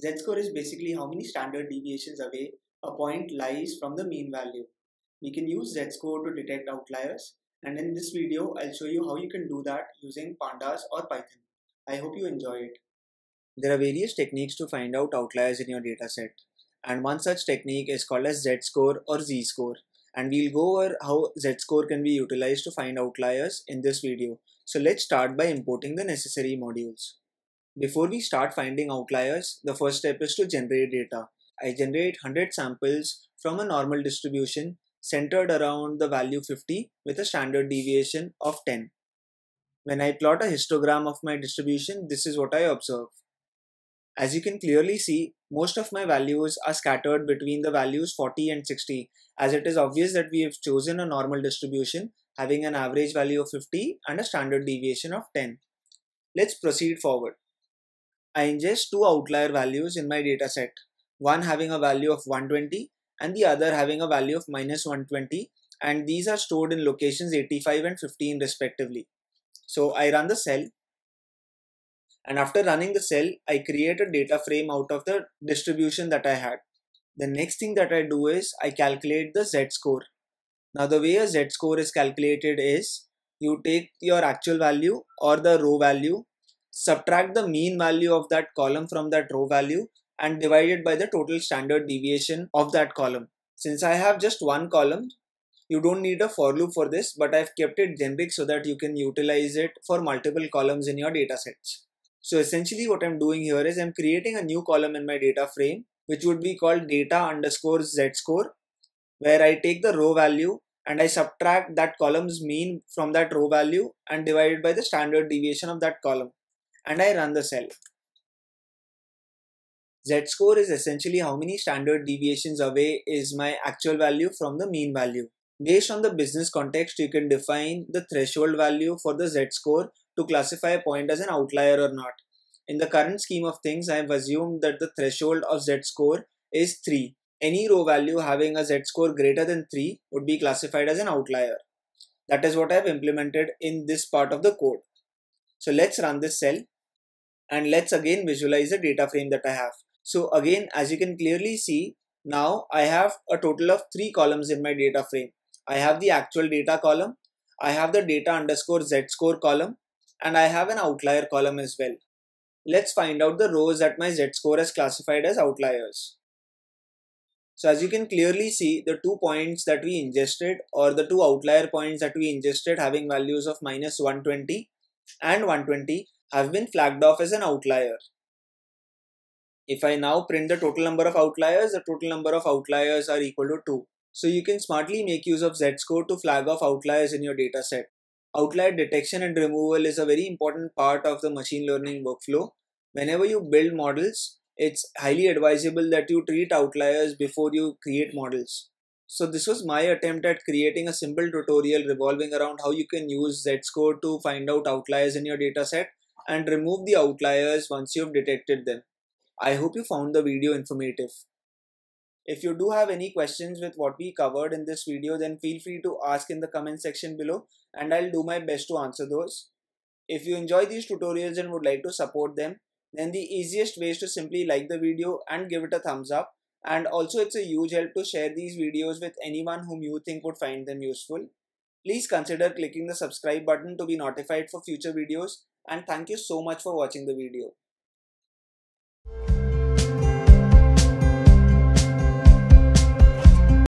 Z-score is basically how many standard deviations away a point lies from the mean value. We can use Z-score to detect outliers and in this video I'll show you how you can do that using pandas or Python. I hope you enjoy it. There are various techniques to find out outliers in your dataset and one such technique is called as Z-score or Z-score and we'll go over how Z-score can be utilized to find outliers in this video. So let's start by importing the necessary modules. Before we start finding outliers, the first step is to generate data. I generate 100 samples from a normal distribution centered around the value 50 with a standard deviation of 10. When I plot a histogram of my distribution, this is what I observe. As you can clearly see, most of my values are scattered between the values 40 and 60 as it is obvious that we have chosen a normal distribution having an average value of 50 and a standard deviation of 10. Let's proceed forward. I ingest two outlier values in my dataset, one having a value of 120 and the other having a value of minus 120 and these are stored in locations 85 and 15 respectively. So I run the cell and after running the cell I create a data frame out of the distribution that I had. The next thing that I do is I calculate the z-score. Now the way a z-score is calculated is you take your actual value or the row value subtract the mean value of that column from that row value and divide it by the total standard deviation of that column. Since I have just one column, you don't need a for loop for this, but I've kept it generic so that you can utilize it for multiple columns in your data sets. So essentially what I'm doing here is I'm creating a new column in my data frame, which would be called data underscore z score, where I take the row value and I subtract that column's mean from that row value and divide it by the standard deviation of that column and I run the cell. Z-score is essentially how many standard deviations away is my actual value from the mean value. Based on the business context, you can define the threshold value for the Z-score to classify a point as an outlier or not. In the current scheme of things, I have assumed that the threshold of Z-score is 3. Any row value having a Z-score greater than 3 would be classified as an outlier. That is what I have implemented in this part of the code. So let's run this cell and let's again visualize the data frame that I have. So again, as you can clearly see, now I have a total of three columns in my data frame. I have the actual data column, I have the data underscore z score column, and I have an outlier column as well. Let's find out the rows that my z score has classified as outliers. So as you can clearly see, the two points that we ingested or the two outlier points that we ingested having values of minus 120 and 120 have been flagged off as an outlier. If I now print the total number of outliers, the total number of outliers are equal to 2. So you can smartly make use of z-score to flag off outliers in your dataset. Outlier detection and removal is a very important part of the machine learning workflow. Whenever you build models, it's highly advisable that you treat outliers before you create models. So this was my attempt at creating a simple tutorial revolving around how you can use z-score to find out outliers in your dataset and remove the outliers once you've detected them. I hope you found the video informative. If you do have any questions with what we covered in this video then feel free to ask in the comment section below and I'll do my best to answer those. If you enjoy these tutorials and would like to support them then the easiest way is to simply like the video and give it a thumbs up and also it's a huge help to share these videos with anyone whom you think would find them useful. Please consider clicking the subscribe button to be notified for future videos and thank you so much for watching the video.